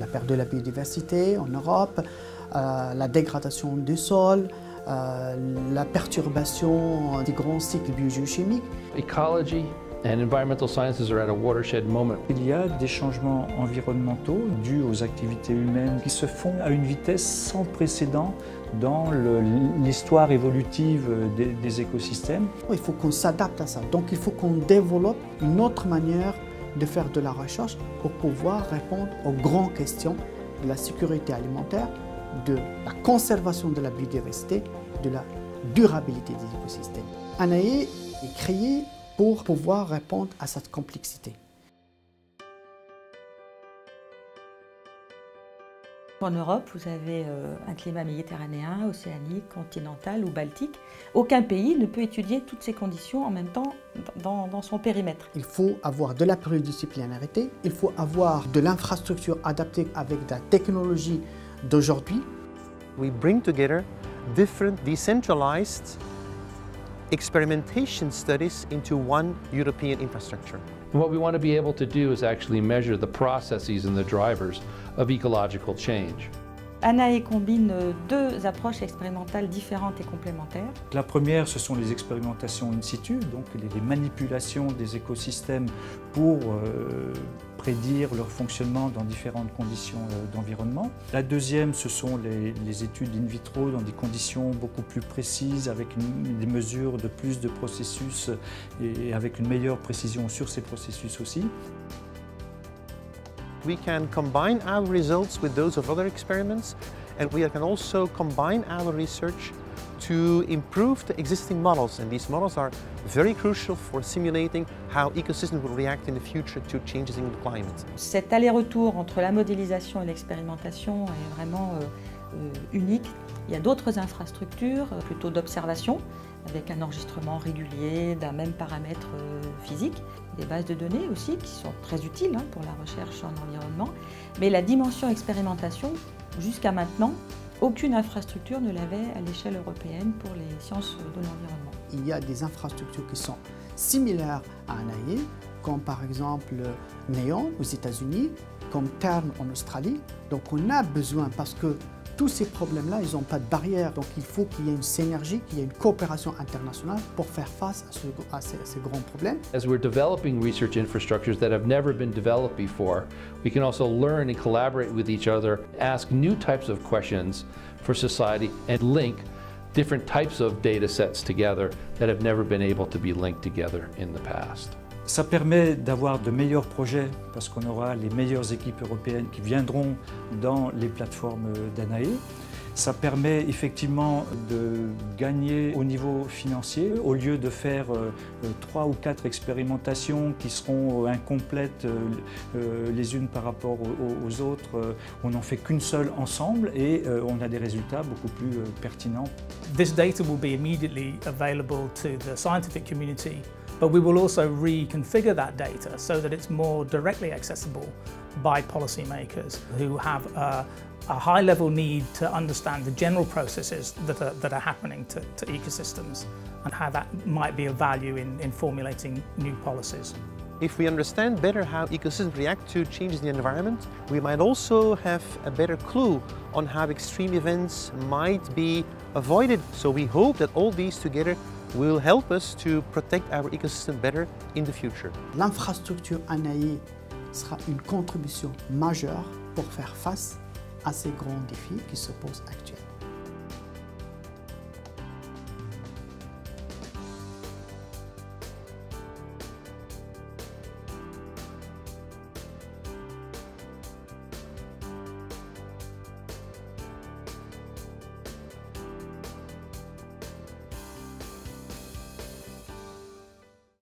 La perte de la biodiversité en Europe, euh, la dégradation du sol, euh, la perturbation des grands cycles biogéochimiques. Ecology and environmental sciences are at a watershed moment. Il y a des changements environnementaux dus aux activités humaines qui se font à une vitesse sans précédent dans l'histoire évolutive des, des écosystèmes. Il faut qu'on s'adapte à ça. Donc il faut qu'on développe une autre manière de faire de la recherche pour pouvoir répondre aux grandes questions de la sécurité alimentaire, de la conservation de la biodiversité, de la durabilité des écosystèmes. ANAE est créé pour pouvoir répondre à cette complexité. En Europe, vous avez euh, un climat méditerranéen, océanique, continental ou baltique. Aucun pays ne peut étudier toutes ces conditions en même temps dans, dans son périmètre. Il faut avoir de la pluridisciplinarité, il faut avoir de l'infrastructure adaptée avec la technologie d'aujourd'hui. We bring together different decentralized experimentation studies into one European infrastructure. And what we want to be able to do is actually measure the processes and the drivers of ecological change. ANAE combine deux approches expérimentales différentes et complémentaires. La première, ce sont les expérimentations in situ, donc les manipulations des écosystèmes pour euh, prédire leur fonctionnement dans différentes conditions euh, d'environnement. La deuxième, ce sont les, études in vitro dans des conditions beaucoup plus précises, avec des mesures de plus de processus et avec une meilleure précision sur ces processus aussi. We can combine our results with those of other experiments and we can also combine our research to improve the existing models and these models are very crucial for simulating how ecosystems will react in the future to changes in the climate. Cet aller-retour entre la modélisation et l'expérimentation est vraiment euh, unique. Il y a d'autres infrastructures euh, plutôt d'observation avec un enregistrement régulier d'un même paramètre euh, physique, des bases de données aussi qui sont très utiles hein, pour la recherche en environnement. Mais la dimension expérimentation, jusqu'à maintenant, aucune infrastructure ne l'avait à l'échelle européenne pour les sciences de l'environnement. Il y a des infrastructures qui sont similaires à ANAE, comme par exemple NEON aux États-Unis, comme TERN en Australie. Donc on a besoin, parce que tous ces problèmes-là, ils n'ont pas de barrière. Donc il faut qu'il y ait une synergie, qu'il y ait une coopération internationale pour faire face à, ce, à, ces, ces, grands problèmes. As we're developing research infrastructures that have never been developed before, we can also learn and collaborate with each other, ask new types of questions for society, and link different types of data sets together that have never been able to be linked together in the past. Ça permet d'avoir de meilleurs projets parce qu'on aura les meilleures équipes européennes qui viendront dans les plateformes d'ANAE. Ça permet effectivement de gagner au niveau financier. Au lieu de faire trois ou quatre expérimentations qui seront incomplètes les unes par rapport aux autres, on n'en fait qu'une seule ensemble et on a des résultats beaucoup plus pertinents. This data will be immediately available to the scientific community but we will also reconfigure that data so that it's more directly accessible by policymakers who have a, a high level need to understand the general processes that are, that are happening to, to ecosystems and how that might be of value in, in formulating new policies. If we understand better how ecosystems react to changes in the environment, we might also have a better clue on how extreme events might be avoided. So we hope that all these together will help us to protect our ecosystem better in the future. L'infrastructure ANAE sera une contribution majeure pour faire face à ces grands défis qui se posent actuellement.